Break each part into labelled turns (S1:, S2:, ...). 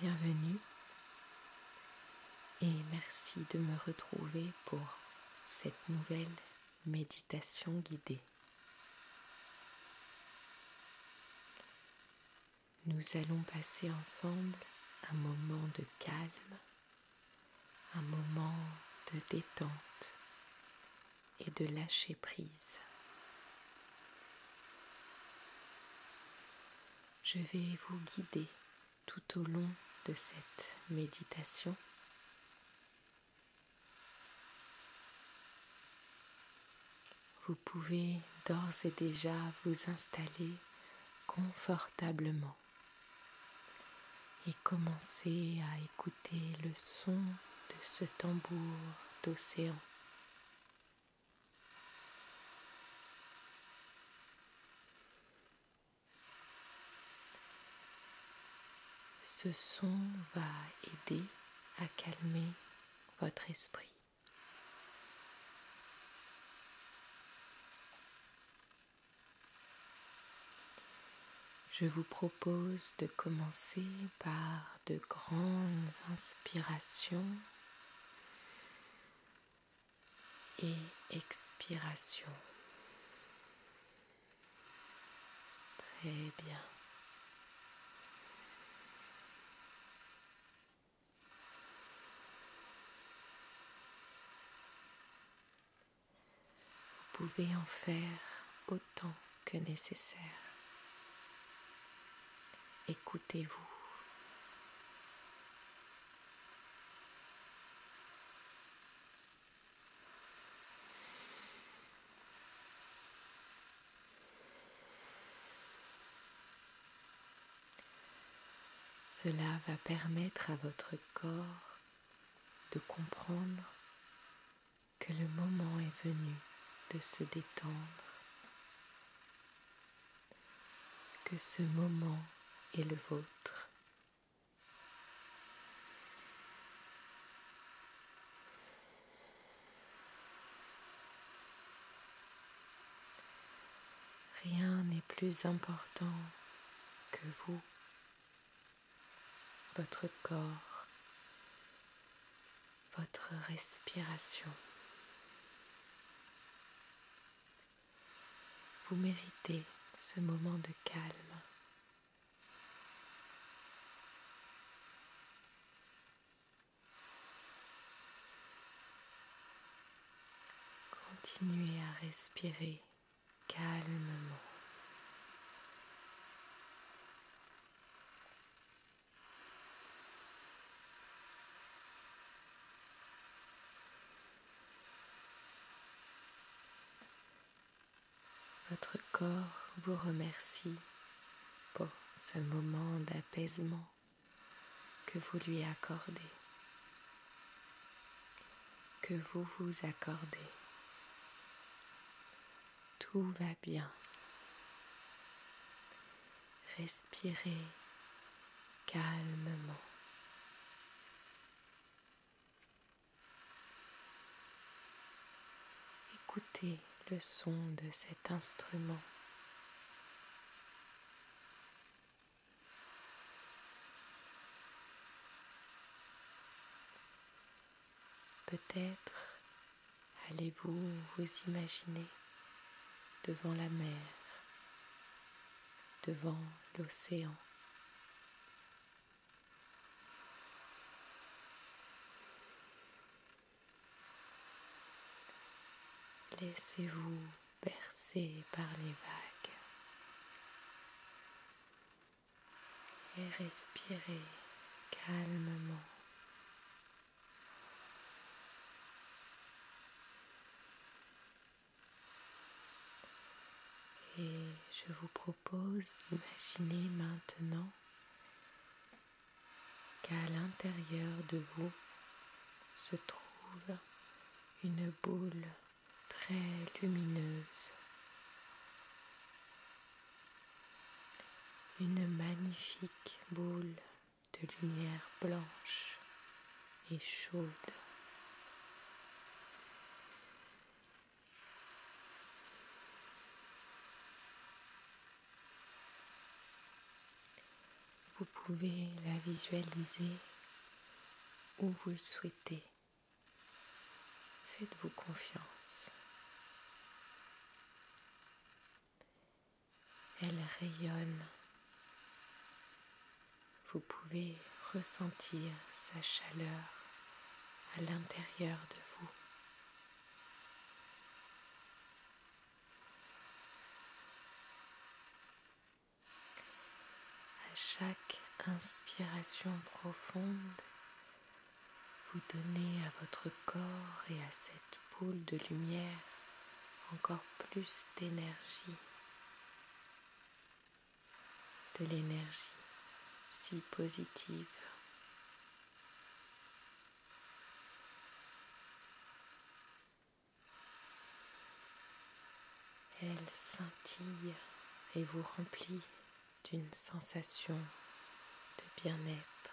S1: bienvenue et merci de me retrouver pour cette nouvelle méditation guidée. Nous allons passer ensemble un moment de calme, un moment de détente et de lâcher prise. Je vais vous guider tout au long de cette méditation. Vous pouvez d'ores et déjà vous installer confortablement et commencer à écouter le son de ce tambour d'océan. Ce son va aider à calmer votre esprit. Je vous propose de commencer par de grandes inspirations et expirations. Très bien. Pouvez en faire autant que nécessaire. Écoutez-vous. Cela va permettre à votre corps de comprendre que le moment est venu de se détendre, que ce moment est le vôtre. Rien n'est plus important que vous, votre corps, votre respiration. Vous méritez ce moment de calme. Continuez à respirer calmement. Votre vous remercie pour ce moment d'apaisement que vous lui accordez, que vous vous accordez. Tout va bien. Respirez calmement. Écoutez le son de cet instrument. Peut-être allez-vous vous imaginer devant la mer, devant l'océan? Laissez-vous bercer par les vagues et respirez calmement. Et je vous propose d'imaginer maintenant qu'à l'intérieur de vous se trouve une boule très lumineuse, une magnifique boule de lumière blanche et chaude. Vous pouvez la visualiser où vous le souhaitez. Faites-vous confiance. Elle rayonne. Vous pouvez ressentir sa chaleur à l'intérieur de vous. À chaque inspiration profonde, vous donnez à votre corps et à cette boule de lumière encore plus d'énergie, de l'énergie si positive. Elle scintille et vous remplit d'une sensation de bien-être.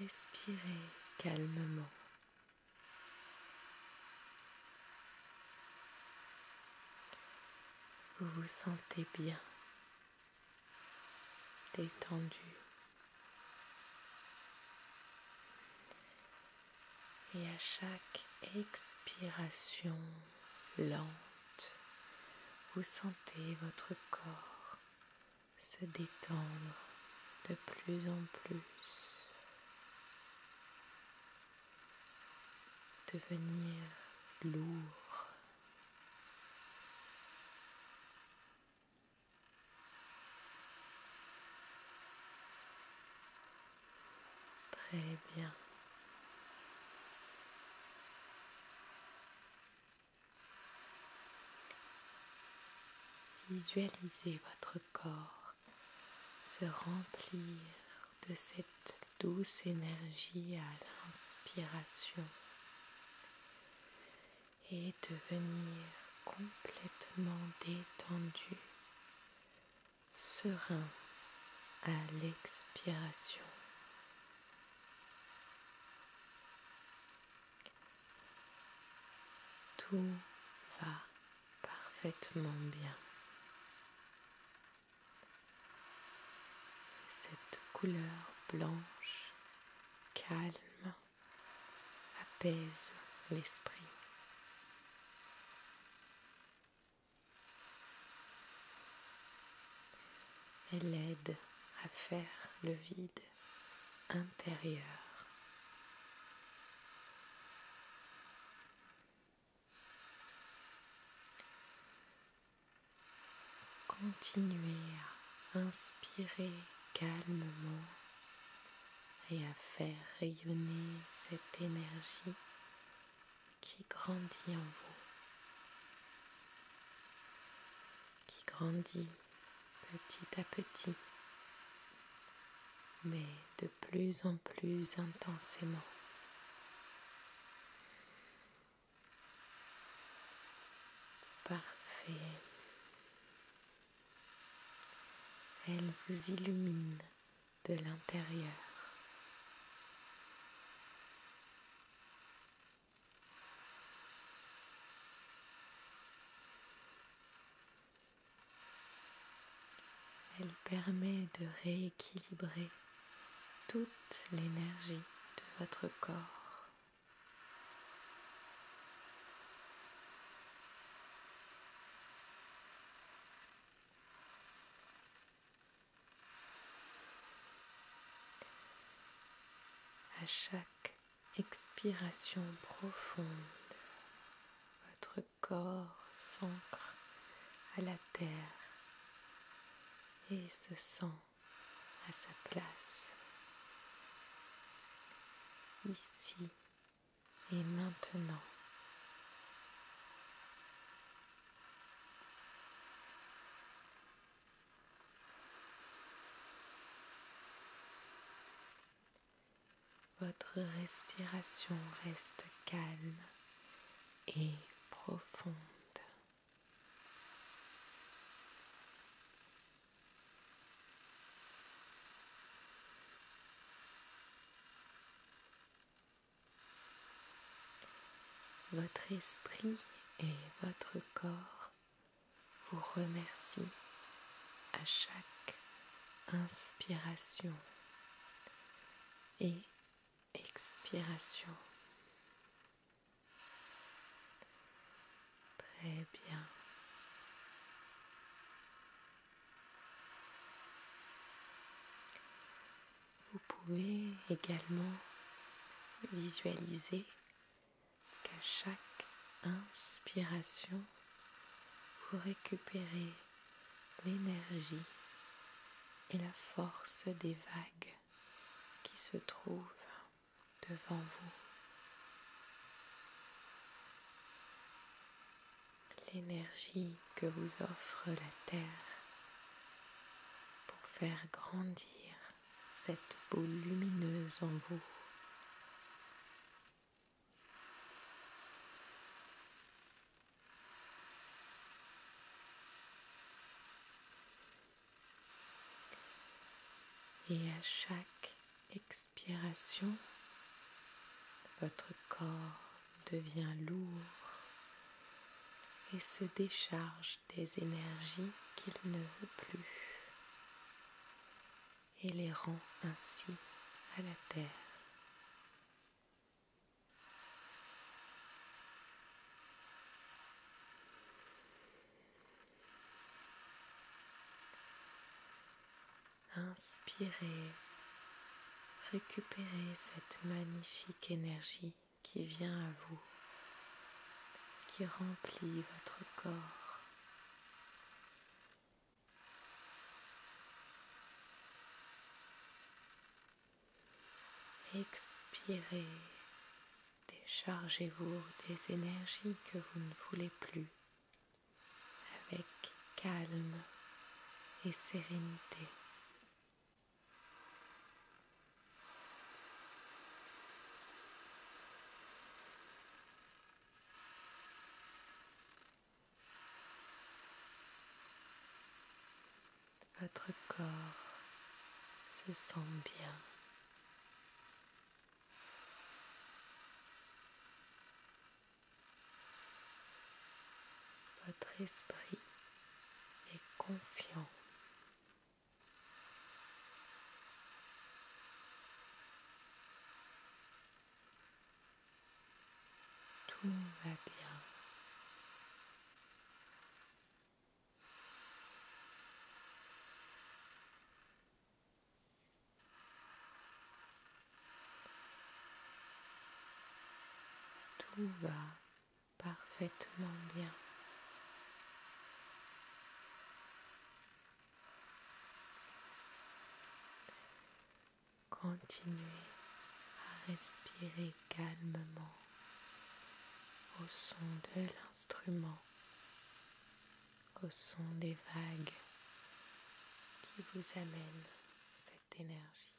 S1: Respirez calmement. Vous vous sentez bien, détendu. Et à chaque expiration lente, vous sentez votre corps se détendre de plus en plus. devenir lourd. Très bien. Visualisez votre corps se remplir de cette douce énergie à l'inspiration et devenir complètement détendu, serein à l'expiration. Tout va parfaitement bien. Cette couleur blanche, calme, apaise l'esprit. Elle aide à faire le vide intérieur. Continuez à inspirer calmement et à faire rayonner cette énergie qui grandit en vous, qui grandit petit à petit, mais de plus en plus intensément. Parfait. Elle vous illumine de l'intérieur. Elle permet de rééquilibrer toute l'énergie de votre corps. À chaque expiration profonde, votre corps s'ancre à la terre et se sent à sa place ici et maintenant. Votre respiration reste calme et profonde. Votre esprit et votre corps vous remercie à chaque inspiration et expiration. Très bien. Vous pouvez également visualiser qu'à chaque inspiration, vous récupérez l'énergie et la force des vagues qui se trouvent devant vous. L'énergie que vous offre la Terre pour faire grandir cette boule lumineuse en vous. Et à chaque expiration, votre corps devient lourd et se décharge des énergies qu'il ne veut plus et les rend ainsi à la terre. Inspirez, récupérez cette magnifique énergie qui vient à vous, qui remplit votre corps. Expirez, déchargez-vous des énergies que vous ne voulez plus avec calme et sérénité. Votre corps bien. Votre esprit est confiant. Tout va bien. Tout va parfaitement bien. Continuez à respirer calmement au son de l'instrument, au son des vagues qui vous amènent cette énergie.